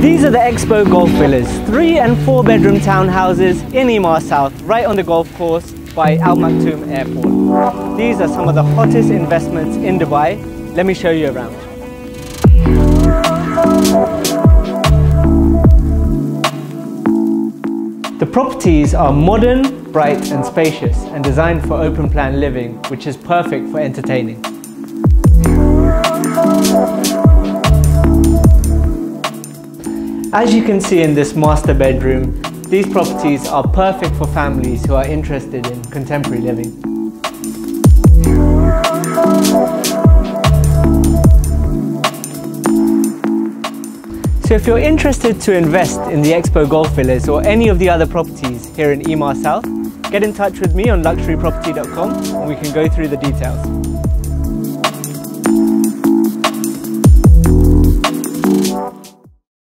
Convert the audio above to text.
These are the Expo Golf Villas, three and four bedroom townhouses in Emaar South, right on the golf course by Al Maktoum Airport. These are some of the hottest investments in Dubai. Let me show you around. The properties are modern, bright and spacious and designed for open plan living, which is perfect for entertaining. As you can see in this master bedroom, these properties are perfect for families who are interested in contemporary living. So if you're interested to invest in the Expo Golf Villas or any of the other properties here in Emaar South, get in touch with me on luxuryproperty.com and we can go through the details.